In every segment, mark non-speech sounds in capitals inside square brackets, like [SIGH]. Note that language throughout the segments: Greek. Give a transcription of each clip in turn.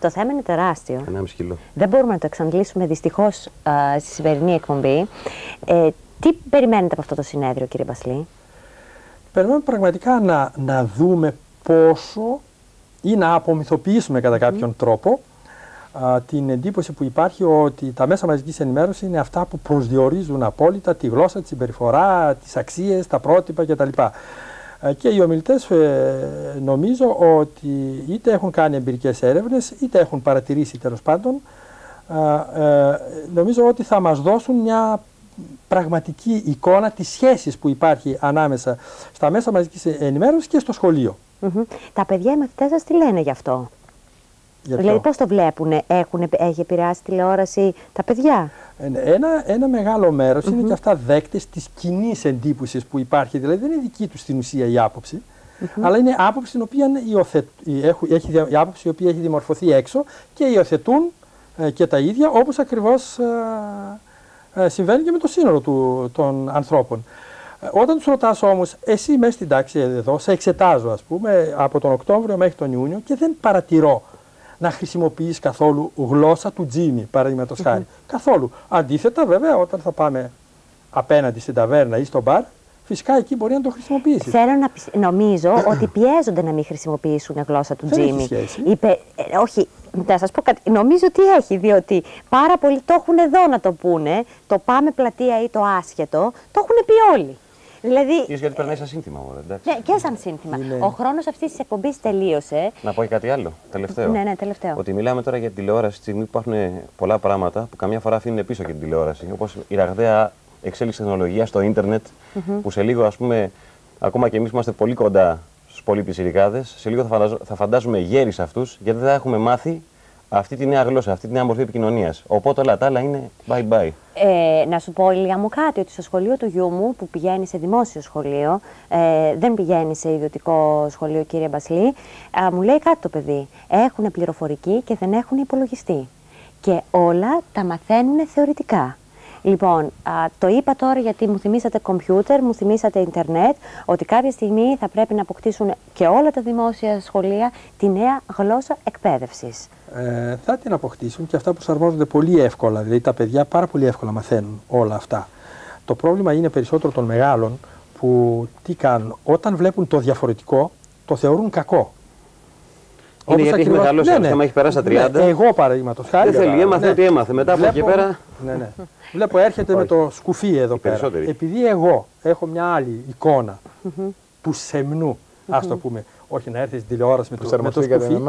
Το θέμα είναι τεράστιο. 1,5 κιλό. Δεν μπορούμε να το εξαντλήσουμε δυστυχώς στη σημερινή εκπομπή. Ε, τι περιμένετε από αυτό το συνέδριο, κύριε Μπασλή. Περιμένουμε πραγματικά να, να δούμε πόσο ή να απομυθοποιήσουμε κατά κάποιον τρόπο α, την εντύπωση που υπάρχει ότι τα μέσα μαζικής ενημέρωσης είναι αυτά που προσδιορίζουν απόλυτα τη γλώσσα, τη συμπεριφορά, τις αξίες, τα πρότυπα κτλ. Και οι ομιλητές ε, νομίζω ότι είτε έχουν κάνει εμπειρικές έρευνες είτε έχουν παρατηρήσει τέλος πάντων ε, νομίζω ότι θα μας δώσουν μια πραγματική εικόνα της σχέσης που υπάρχει ανάμεσα στα μέσα μαζικής ενημέρωσης και στο σχολείο. Τα παιδιά οι μαθητές σας τι λένε γι' αυτό; Για δηλαδή ποιο; πώς το βλέπουν, έχουν, έχει επηρεάσει τηλεόραση τα παιδιά; Ε, Ένα, ένα μεγάλο μέρος είναι και αυτά δέκτες της κοινής εντύπωσης που υπάρχει. Δηλαδή δεν είναι δική τους στην ουσία η άποψη, αλλά είναι άποψη την οποία υιοθε... έχουν- έχει, δια- η άποψη η οποία έχει δημορφωθεί έξω και υιοθετούν ε, και τα ίδια όπως ακριβώς ε, ε, συμβαίνει και με το σύνολο του, των ανθρώπων. Ε, Όταν τους ρωτάς όμως, εσύ μέσα στην τάξη εδώ, σε εξετάζω ας πούμε από τον Οκτώβριο μέχρι τον Ιούνιο και δεν παρατηρώ να χρησιμοποιείς καθόλου γλώσσα του Τζίμι, παραδείγματος χάρη. Καθόλου. Αντίθετα, βέβαια, όταν θα πάμε απέναντι στην ταβέρνα ή στο μπαρ, φυσικά εκεί μπορεί να το χρησιμοποιήσεις. Θέλω να πισ- νομίζω [CLEARS THROAT] ότι πιέζονται να μην χρησιμοποιήσουν γλώσσα του Δεν έχει Τζίμι. σχέση. Είπε, ε, όχι, να σας πω κάτι. Νομίζω ότι έχει, διότι πάρα πολλοί το έχουν εδώ να το πούνε. Το πάμε πλατεία ή το άσχετο, το έχουν πει όλοι. Δηλαδή, Ίσως γιατί περνάει σαν σύνθημα, μωρέ, εντάξει. ναι, και σαν σύνθημα. Είναι- Ο χρόνος αυτής της εκπομπής τελείωσε. Να πω και κάτι άλλο, τελευταίο. Ναι, ναι, τελευταίο. Ότι μιλάμε τώρα για την τηλεόραση, τη στιγμή που υπάρχουν πολλά πράγματα που καμιά φορά αφήνουν πίσω και την τηλεόραση. Όπως η ραγδαία εξέλιξη τεχνολογίας στο ιντερνετ, που σε λίγο, ας πούμε, ακόμα και εμείς που είμαστε πολύ κοντά στους πολύ πλησιρικάδε, σε λίγο θα, φανταζ- θα φαντάζουμε γέροι σε αυτούς, γιατί δεν θα έχουμε μάθει αυτή τη νέα γλώσσα, αυτή τη νέα μορφή επικοινωνίας. Οπότε όλα τα άλλα είναι bye bye. Ε, να σου πω, Ηλία μου, κάτι ότι στο σχολείο του γιού μου, που πηγαίνει σε δημόσιο σχολείο, ε, δεν πηγαίνει σε ιδιωτικό σχολείο, κύριε Μπασλή, α, μου λέει κάτι το παιδί. Έχουν πληροφορική και δεν έχουν υπολογιστή. Και όλα τα μαθαίνουν θεωρητικά. Λοιπόν, α, το είπα τώρα γιατί μου θυμήσατε κομπιούτερ, μου θυμήσατε ίντερνετ, ότι κάποια στιγμή θα πρέπει να αποκτήσουν και όλα τα δημόσια σχολεία τη νέα γλώσσα εκπαίδευσης. Ε, θα την αποκτήσουν και αυτά προσαρμόζονται πολύ εύκολα. Δηλαδή τα παιδιά πάρα πολύ εύκολα μαθαίνουν όλα αυτά. Το πρόβλημα είναι περισσότερο των μεγάλων που τι κάνουν. Όταν βλέπουν το διαφορετικό, το θεωρούν κακό. Είναι Όπως γιατί έχει ακριβώς- μεγαλώσει αυτό, άμα έχει περάσει τα 30. Ναι, εγώ παραδείγματος χάρη. Δεν θέλει, έμαθε ό,τι έμαθε. Μετά από εκεί πέρα. Ναι, ναι. Βλέπω έρχεται με το σκουφί εδώ Οι πέρα. περισσότεροι. Επειδή εγώ έχω μια άλλη εικόνα του σεμνού, ας το πούμε, όχι να έρθεις στην τηλεόραση με το, με το Προσαρμοστήκατε σκουφί.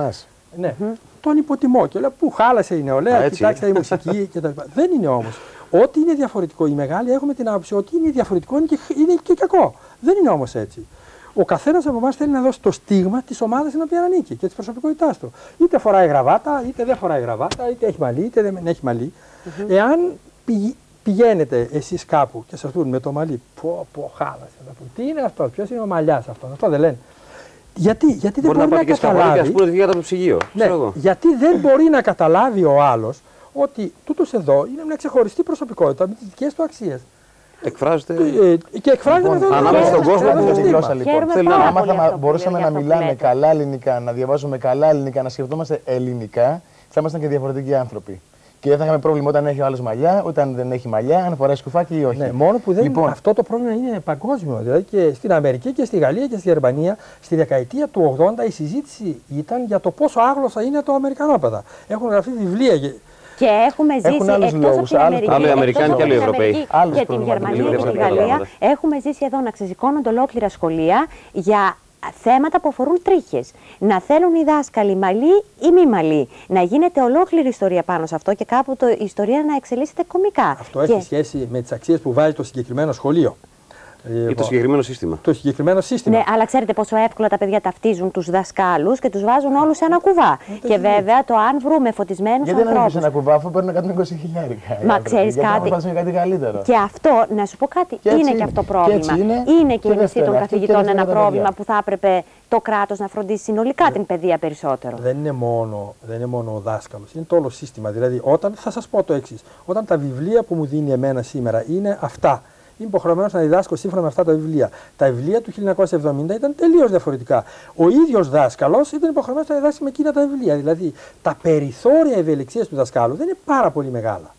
Με εμάς. Ναι, τον υποτιμώ και λέω πού χάλασε η νεολαία, Α, έτσι, κοιτάξτε ε. η μουσική κτλ. Δεν είναι όμως. Ό,τι είναι διαφορετικό, οι μεγάλοι έχουμε την άποψη ότι είναι διαφορετικό είναι και, είναι και κακό. Δεν είναι όμως έτσι. Ο καθένας από εμάς θέλει να δώσει το στίγμα της ομάδας στην οποία ανήκει και της προσωπικότητάς του. Είτε φοράει γραβάτα, είτε δεν φοράει γραβάτα, είτε έχει μαλλί, είτε δεν έχει μαλλί. Εάν πηγ- πηγαίνετε εσείς κάπου και σας δουν με το μαλλί, πω, πω, χάλασε. θα πούν, Τι είναι αυτός, ποιος είναι ο μαλλιάς αυτός, αυτό δεν λένε. Γιατί, γιατί δεν Μπορεί να μπορεί πάτε να και στα χωριά και ας καταλάβει. πούμε ότι βγήκατε από το ψυγείο. Ναι, Ξέρω εγώ. γιατί δεν μπορεί να καταλάβει ο άλλος ότι τούτος εδώ είναι μια ξεχωριστή προσωπικότητα με τις δικές του αξίες. Εκφράζεται. και εκφράζεται Λοιπόν, με τον ανάμεσα στον κόσμο με που το είναι τη στίγμα. γλώσσα λοιπόν. Χαίρομαι Θέλει πάρα να- Άμα πολύ θα αυτό μα- που μπορούσαμε λέτε, να αυτό που μιλάμε λέτε. καλά ελληνικά, να διαβάζουμε καλά ελληνικά, να σκεφτόμαστε ελληνικά, θα ήμασταν και διαφορετικοί άνθρωποι. Και δεν θα είχαμε πρόβλημα όταν έχει ο άλλος μαλλιά, όταν δεν έχει μαλλιά, αν φοράει σκουφάκι ή όχι. Ναι, μόνο που δεν Λοιπόν, αυτό το πρόβλημα είναι παγκόσμιο. Δηλαδή και στην Αμερική και στη Γαλλία και στη Γερμανία στη δεκαετία του 80 η συζήτηση ήταν για το πόσο άγλωσσα είναι το Αμερικανόπεδα. Έχουν γραφεί βιβλία. για- Και έχουμε ζήσει Έχουν άλλους εκτός από λόγους, την άλλους Αμερική, Άλλο οι εκτός Αμερικάνοι από και άλλο οι την Ευρωπαίοι. Αμερική Άλλους και την προβληματικούς, Γερμανία και τη διαφορετικά Γαλλία, πράγματα. έχουμε ζήσει εδώ να ξεσηκώνονται ολόκληρα σχολεία για θέματα που αφορούν τρίχες. Να θέλουν οι δάσκαλοι μαλλί ή μη μαλλί. Να γίνεται ολόκληρη ιστορία πάνω σε αυτό και κάπου το, η ιστορία να εξελίσσεται κομικά. Αυτό έχει Και- σχέση με τις αξίες που βάζει το συγκεκριμένο σχολείο. Ή το Λοιπόν, συγκεκριμένο σύστημα. το συγκεκριμένο σύστημα. Ναι, αλλά ξέρετε πόσο εύκολα τα παιδιά ταυτίζουν τους δασκάλους και τους βάζουν όλους σε ένα κουβά. και βέβαια το αν βρούμε φωτισμένους γιατί να μην ανθρώπους. πει ένα κουβά αφού παίρνουν 120 χιλιάρικα. Μα ξέρεις κάτι. Να φανταστούμε κάτι καλύτερο. Και αυτό, να σου πω κάτι, Και έτσι είναι και είναι. αυτό Και πρόβλημα. έτσι είναι. είναι και, Και η δεν μισή φταίνε των αυτοί, και καθηγητών δεν ένα φταίνε τα πρόβλημα παιδιά. που θα έπρεπε το κράτος να φροντίσει συνολικά την παιδεία περισσότερο. Δεν είναι, μόνο, δεν είναι μόνο ο δάσκαλος, είναι το όλο σύστημα. Δηλαδή, όταν, θα σας πω το εξής: Όταν τα βιβλία που μου δίνει εμένα σήμερα είναι αυτά είμαι υποχρεωμένος να διδάσκω σύμφωνα με αυτά τα βιβλία. Τα βιβλία του 1970 ήταν τελείως διαφορετικά. Ο ίδιος δάσκαλος ήταν υποχρεωμένος να διδάσκει με εκείνα τα βιβλία. Δηλαδή τα περιθώρια ευελιξίας του δασκάλου δεν είναι πάρα πολύ μεγάλα.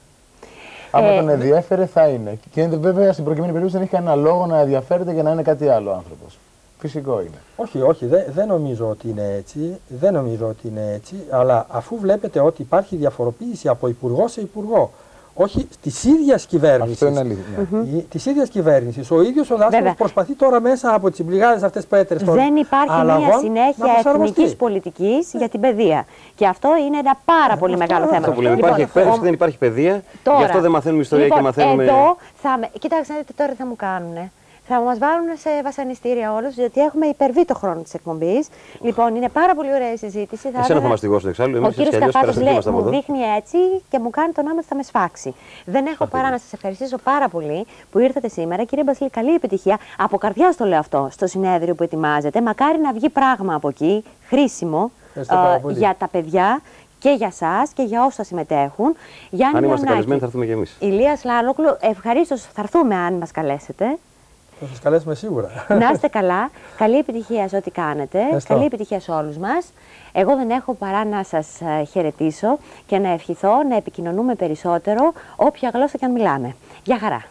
Άμα Ε, τον ενδιέφερε, θα είναι. Και βέβαια στην προκειμένη περίπτωση δεν έχει κανένα λόγο να ενδιαφέρεται για να είναι κάτι άλλο άνθρωπος. Φυσικό είναι. Όχι, όχι, δεν, δεν νομίζω ότι είναι έτσι. Δεν νομίζω ότι είναι έτσι. Αλλά αφού βλέπετε ότι υπάρχει διαφοροποίηση από υπουργό σε υπουργό, όχι της ίδιας κυβέρνησης. Αυτό είναι αλήθεια. ναι. Της ίδιας κυβέρνησης. Ο ίδιος ο δάσκαλος Βέβαια. προσπαθεί τώρα μέσα από τις πληγάδε αυτές πέτρε. Δεν υπάρχει μια συνέχεια εθνικής πολιτικής για την παιδεία. Και αυτό είναι ένα πάρα πολύ αυτό μεγάλο είναι θέμα. Αυτό που λέμε, Λοιπόν, υπάρχει εκπαίδευση, ο- δεν υπάρχει παιδεία. Τώρα, Γι' αυτό δεν μαθαίνουμε ιστορία λοιπόν, και μαθαίνουμε. Εδώ θα με... Κοιτάξτε, να δείτε τώρα τι θα μου κάνουνε. Θα μας βάλουν σε βασανιστήρια όλους, διότι έχουμε υπερβεί το χρόνο της εκπομπής. Λοιπόν, είναι πάρα πολύ ωραία η συζήτηση. Εσένα θα ήθελα- μα τυγώσουν εξάλλου. Ο Εμεί έτσι κι κύριος αλλιώς Καφάτο περάσαμε λέει, είμαστε από μου εδώ. δείχνει έτσι και μου κάνει τον νόμο ότι θα με σφάξει. Δεν έχω παρά να σας ευχαριστήσω πάρα πολύ που ήρθατε σήμερα. Κύριε Μπασίλη, καλή επιτυχία. Από καρδιά το λέω αυτό στο συνέδριο που ετοιμάζετε. Μακάρι να βγει πράγμα από εκεί, χρήσιμο Ευχαριστώ πάρα ε, πολύ. για τα παιδιά και για εσά και για όσους συμμετέχουν. Γιάννη Αν είμαστε Ιωνάκη, καλεσμένοι, θα έρθουμε κι εμείς. Ηλίας Λάλοκλου, ευχαρίστως θα έρθουμε αν μας καλέσετε. Θα σας καλέσουμε σίγουρα. Να είστε καλά. Καλή επιτυχία σε ό,τι κάνετε. Ευχαριστώ. Καλή επιτυχία σε όλους μας. Εγώ δεν έχω παρά να σας ε, χαιρετήσω και να ευχηθώ να επικοινωνούμε περισσότερο όποια γλώσσα και αν μιλάμε. Γεια χαρά.